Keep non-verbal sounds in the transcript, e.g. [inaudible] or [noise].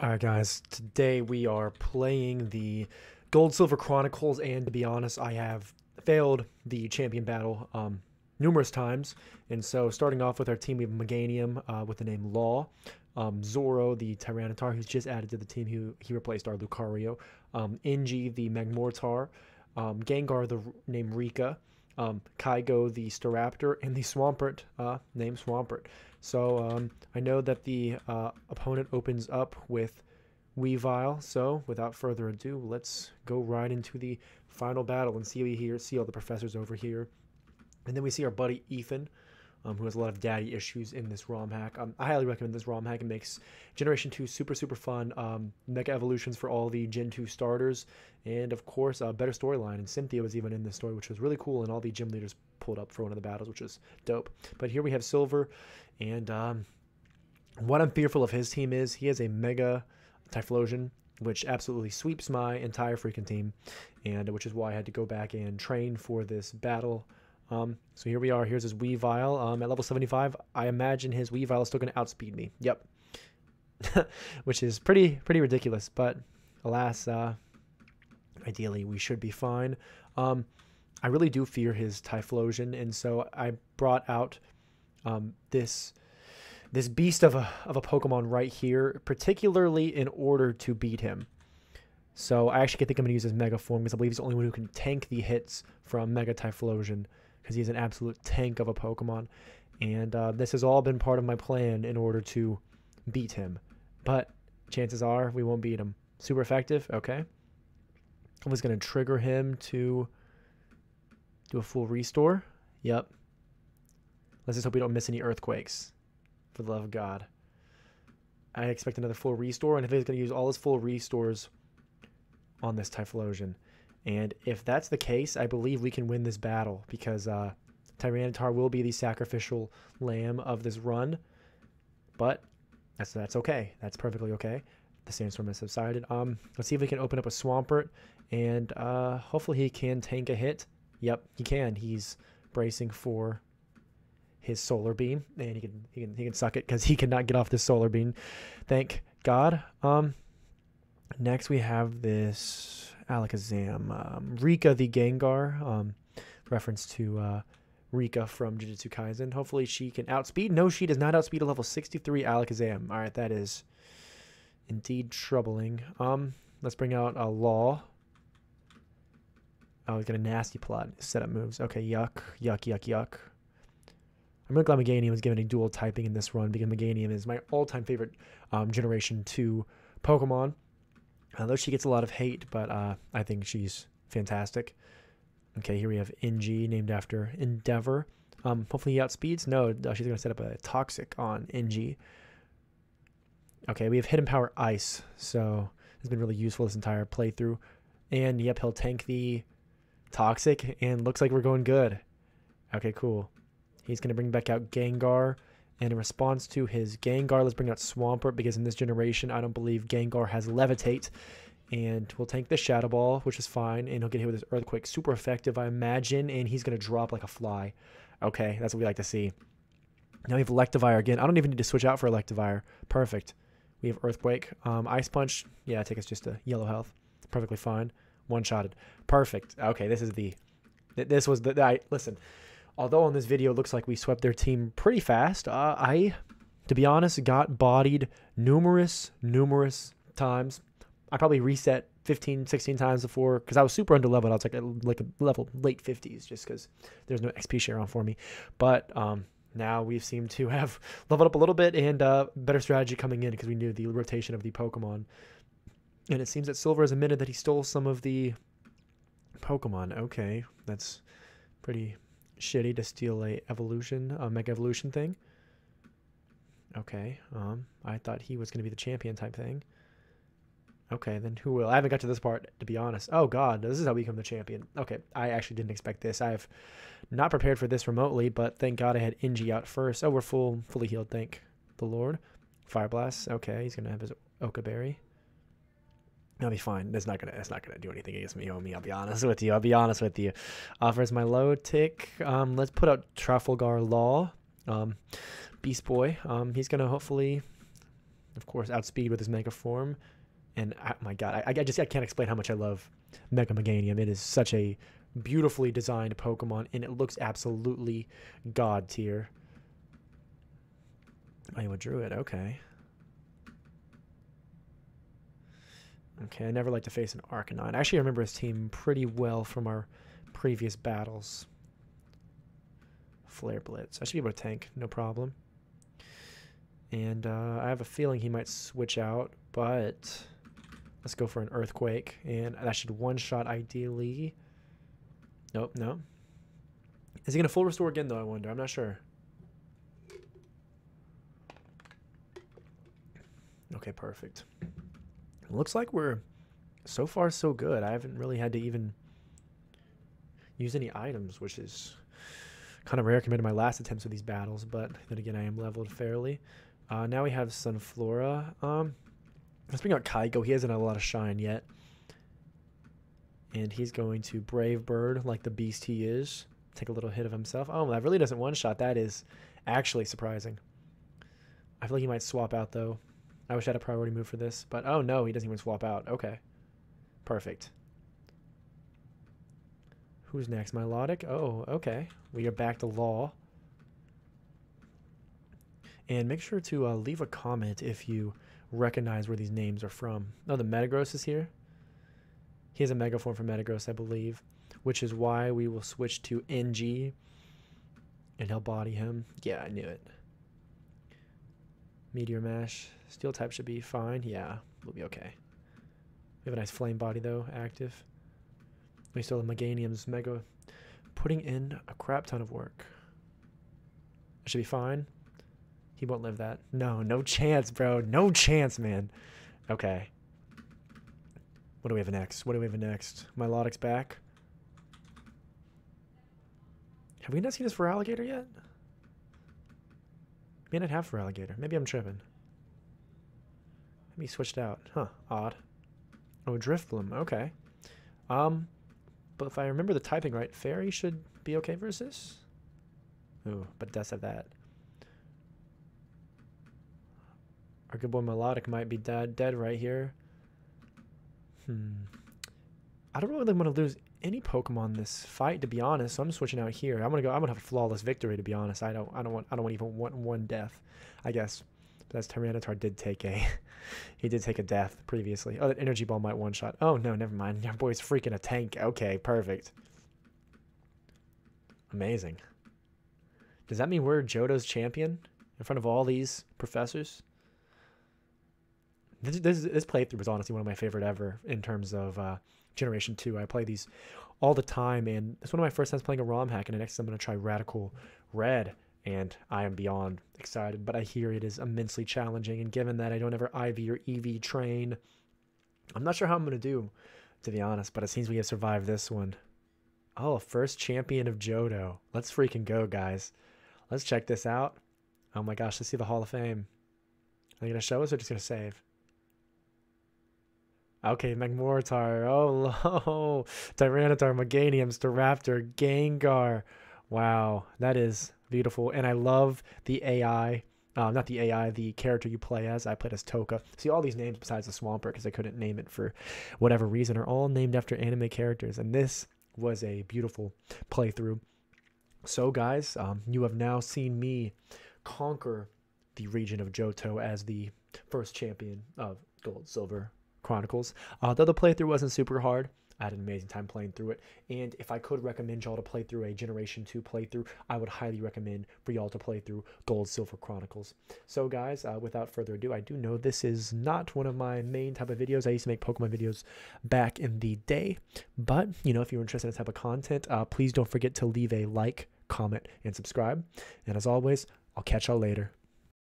All right, guys. Today we are playing the Gold Silver Chronicles, and to be honest, I have failed the champion battle um, numerous times. And so, starting off with our team, we have Meganium uh, with the name Law, um, Zoro, the Tyranitar, who's just added to the team. He, he replaced our Lucario, um, Inji, the Magmortar, um, Gengar, the name Rika, um, Kygo, the Staraptor, and the Swampert, uh, named Swampert. So um, I know that the uh, opponent opens up with Weavile. So without further ado, let's go right into the final battle and see we here see all the professors over here, and then we see our buddy Ethan. Um, who has a lot of daddy issues in this ROM hack. Um, I highly recommend this ROM hack. It makes Generation 2 super, super fun. Um, evolutions for all the Gen 2 starters. And of course, a better storyline. And Cynthia was even in this story, which was really cool. And all the gym leaders pulled up for one of the battles, which is dope. But here we have Silver. And um, what I'm fearful of his team is he has a mega Typhlosion, which absolutely sweeps my entire freaking team. And which is why I had to go back and train for this battle. Um, so here we are. Here's his Weavile. Um, at level 75, I imagine his Weavile is still going to outspeed me. Yep. [laughs] Which is pretty pretty ridiculous, but alas, uh, ideally we should be fine. Um, I really do fear his Typhlosion, and so I brought out um, this this beast of a of a Pokemon right here, particularly in order to beat him. So I actually think I'm going to use his Mega Form because I believe he's the only one who can tank the hits from Mega Typhlosion because he's an absolute tank of a Pokemon. And uh, this has all been part of my plan in order to beat him. But chances are we won't beat him. Super effective, okay. I was going to trigger him to do a full restore. Yep. Let's just hope we don't miss any earthquakes. For the love of God. I expect another full restore, and if he's going to use all his full restores on this Typhlosion. And if that's the case, I believe we can win this battle because uh, Tyranitar will be the sacrificial lamb of this run. But that's that's okay. That's perfectly okay. The sandstorm has subsided. Um, let's see if we can open up a Swampert, and uh, hopefully he can tank a hit. Yep, he can. He's bracing for his solar beam, and he can he can he can suck it because he cannot get off this solar beam. Thank God. Um, next we have this Alakazam, um, Rika the Gengar, um, reference to uh, Rika from Jujutsu Kaisen. Hopefully she can outspeed. No, she does not outspeed a level 63 Alakazam. All right, that is indeed troubling. Um, let's bring out a Law. Oh, he's got a nasty plot. Setup moves. Okay, yuck, yuck, yuck, yuck. I'm really glad Meganium was given a dual typing in this run because Meganium is my all-time favorite um, Generation 2 Pokemon. Although she gets a lot of hate, but uh, I think she's fantastic. Okay, here we have NG named after Endeavor. Um, hopefully he outspeeds. No, uh, she's going to set up a Toxic on NG. Okay, we have Hidden Power Ice, so it's been really useful this entire playthrough. And yep, he'll tank the Toxic, and looks like we're going good. Okay, cool. He's going to bring back out Gengar. And in response to his Gengar, let's bring out Swampert because in this generation, I don't believe Gengar has Levitate. And we'll tank the Shadow Ball, which is fine. And he'll get hit with his Earthquake. Super effective, I imagine. And he's going to drop like a fly. Okay, that's what we like to see. Now we have Electivire again. I don't even need to switch out for Electivire. Perfect. We have Earthquake. Um, Ice Punch. Yeah, I take us just a yellow health. Perfectly fine. One-shotted. Perfect. Okay, this is the... This was the... I, listen although on this video it looks like we swept their team pretty fast, uh, I, to be honest, got bodied numerous, numerous times. I probably reset 15, 16 times before because I was super under leveled. I was like a, like a level late 50s just because there's no XP share on for me. But um, now we seem to have [laughs] leveled up a little bit and uh, better strategy coming in because we knew the rotation of the Pokemon. And it seems that Silver has admitted that he stole some of the Pokemon. Okay, that's pretty shitty to steal a evolution, a mega evolution thing. Okay, um, I thought he was going to be the champion type thing. Okay, then who will? I haven't got to this part, to be honest. Oh god, this is how we become the champion. Okay, I actually didn't expect this. I've not prepared for this remotely, but thank god I had Inji out first. Oh, we're full, fully healed, thank the Lord. Fire Blast, okay, he's going to have his Occa Berry. I'll be fine. It's not gonna. It's not gonna do anything against me. Omi. I'll be honest with you. I'll be honest with you. Offers my low tick. Um, let's put out Trafalgar Law. Um, Beast Boy. Um, he's gonna hopefully of course, outspeed with his Mega Form. And I, my God, I, I just I can't explain how much I love Mega Meganium. It is such a beautifully designed Pokemon, and it looks absolutely god tier. Iowa Druid, okay. Okay, I never like to face an Arcanine. I actually remember his team pretty well from our previous battles. Flare Blitz. I should be able to tank, no problem. And uh, I have a feeling he might switch out, but let's go for an Earthquake. And that should one-shot ideally. Nope, no. Is he going to full restore again, though, I wonder? I'm not sure. Okay, perfect. It looks like we're so far so good. I haven't really had to even use any items, which is kind of rare compared to my last attempts with these battles, but then again, I am leveled fairly. Uh, now we have Sunflora. Um, let's bring out Kygo. He hasn't had a lot of shine yet. And he's going to Brave Bird like the beast he is. Take a little hit of himself. Oh, that really doesn't one-shot. That is actually surprising. I feel like he might swap out, though. I wish I had a priority move for this. But, oh, no, he doesn't even swap out. Okay. Perfect. Who's next? Milotic? Oh, okay. We are back to Law. And make sure to uh, leave a comment if you recognize where these names are from. Oh, the Metagross is here. He has a Megaform for Metagross, I believe, which is why we will switch to NG and he'll body him. Yeah, I knew it. Meteor Mash. Steel type should be fine. Yeah, we'll be okay. We have a nice flame body, though, active. We still have Meganium's Mega putting in a crap ton of work. It should be fine. He won't live that. No, no chance, bro. No chance, man. Okay. What do we have next? What do we have next? Milotic's back. Have we not seen this Feraligatr yet? May not have alligator. Maybe I'm tripping. Maybe he switched out. Huh. Odd. Oh, Drifblim. Okay. Um, but if I remember the typing right, Fairy should be okay versus. Ooh, but does have that. Our good boy Milotic might be dead, dead right here. Hmm. I don't really want to lose any Pokemon this fight, to be honest. So I'm switching out here. I'm gonna go. I'm gonna have a flawless victory, to be honest. I don't. I don't want. I don't want even want one death. I guess. That's Tyranitar did take a, [laughs] he did take a death previously. Oh, that Energy Ball might one shot. Oh no, never mind. [laughs] Your boy's freaking a tank. Okay, perfect. Amazing. Does that mean we're Johto's champion in front of all these professors? This, this, this playthrough was honestly one of my favorite ever in terms of uh, Generation 2. I play these all the time, and it's one of my first times playing a ROM hack, and next I'm going to try Radical Red, and I am beyond excited, but I hear it is immensely challenging, and given that I don't ever IV or EV train, I'm not sure how I'm going to do, to be honest, but it seems we have survived this one. Oh, first champion of Johto. Let's freaking go, guys. Let's check this out. Oh my gosh, let's see the Hall of Fame. Are they going to show us or just going to save? Okay, Magmortar. Oh, [laughs] oh, Tyranitar, Meganium, Staraptor, Gengar. Wow, that is beautiful. And I love the AI. Uh, not the AI, the character you play as. I played as Toka. See, all these names besides the Swampert, because I couldn't name it for whatever reason, are all named after anime characters. And this was a beautiful playthrough. So, guys, um, you have now seen me conquer the region of Johto as the first champion of Gold, Silver, Chronicles. Uh, though the playthrough wasn't super hard, I had an amazing time playing through it. And if I could recommend y'all to play through a Generation 2 playthrough, I would highly recommend for y'all to play through Gold Silver Chronicles. So, guys, uh, without further ado, I do know this is not one of my main type of videos. I used to make Pokemon videos back in the day. But, you know, if you're interested in this type of content, uh, please don't forget to leave a like, comment, and subscribe. And as always, I'll catch y'all later.